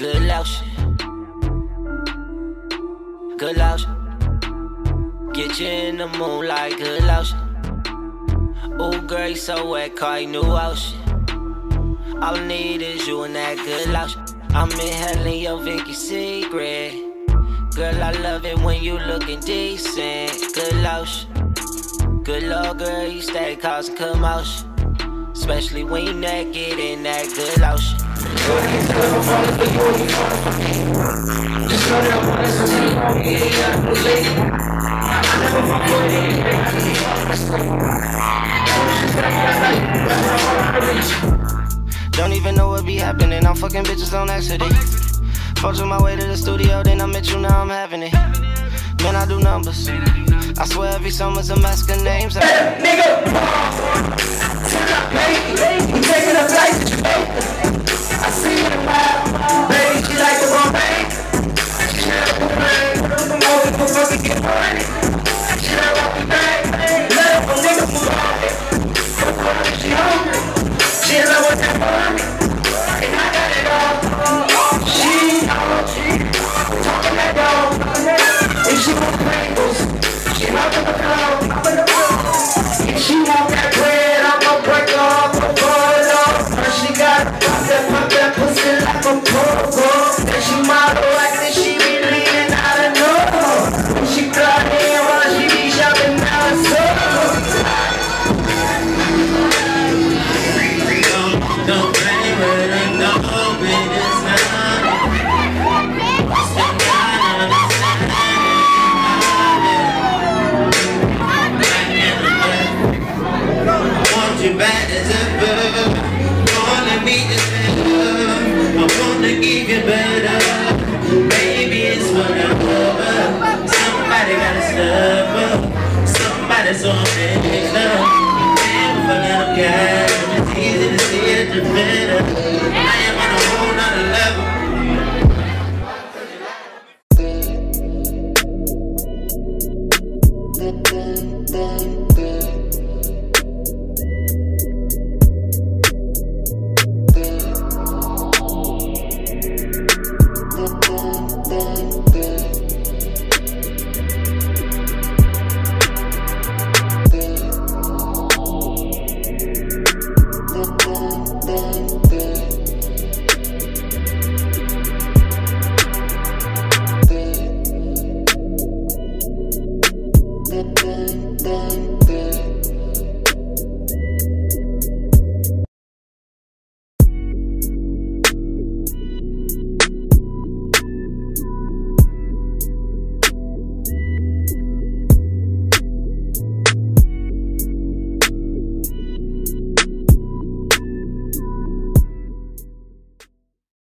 lotion. Good lotion. Get you in the moonlight, good lotion. Ooh, girl, you so wet, call you new ocean. All I need is you and that good lotion. I'm in hell inhaling your Vicky secret. Girl, I love it when you looking decent. Good lotion. Good lord, girl, you stay causing commotion. Especially when you're naked in that good lotion. Don't even know what be happening. I'm fucking bitches on accident. Forging my way to the studio, then I met you, now I'm having it. Man, I do numbers. I swear every summer's a mask of names. Nigga! Taking a flight I see you in Baby, she like the wrong thing. She never the the fucking get money. Up. Somebody's on big love. Never forget yeah.